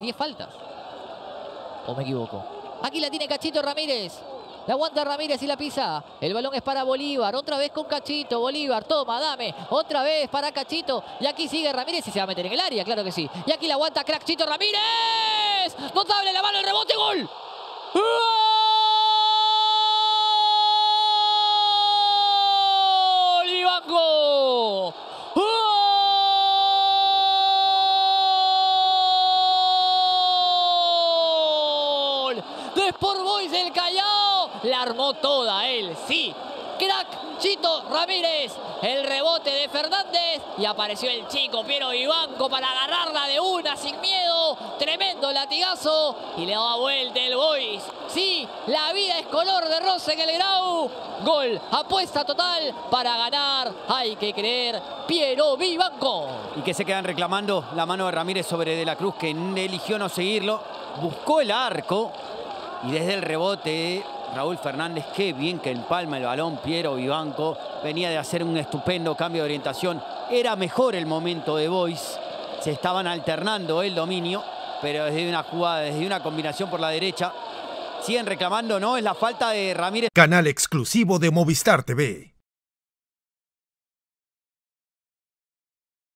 10 faltas. ¿O me equivoco? Aquí la tiene Cachito Ramírez. La aguanta Ramírez y la pisa. El balón es para Bolívar. Otra vez con Cachito. Bolívar, toma, dame. Otra vez para Cachito. Y aquí sigue Ramírez y se va a meter en el área, claro que sí. Y aquí la aguanta Crackchito Ramírez. Notable la mano, el rebote, gol. ¡Gol! De Sport Boys del Callao. La armó toda él, sí. Crack Chito Ramírez. El rebote de Fernández. Y apareció el chico Piero Vivanco para agarrarla de una sin miedo. Tremendo latigazo. Y le daba vuelta el Boys. Sí, la vida es color de rosa en el Grau. Gol, apuesta total para ganar. Hay que creer. Piero Vivanco. Y que se quedan reclamando la mano de Ramírez sobre De la Cruz, que eligió no seguirlo. Buscó el arco. Y desde el rebote Raúl Fernández, qué bien que empalma el balón Piero Vivanco. Venía de hacer un estupendo cambio de orientación. Era mejor el momento de Boys. Se estaban alternando el dominio, pero desde una jugada, desde una combinación por la derecha. Siguen reclamando, ¿no? Es la falta de Ramírez. Canal exclusivo de Movistar TV.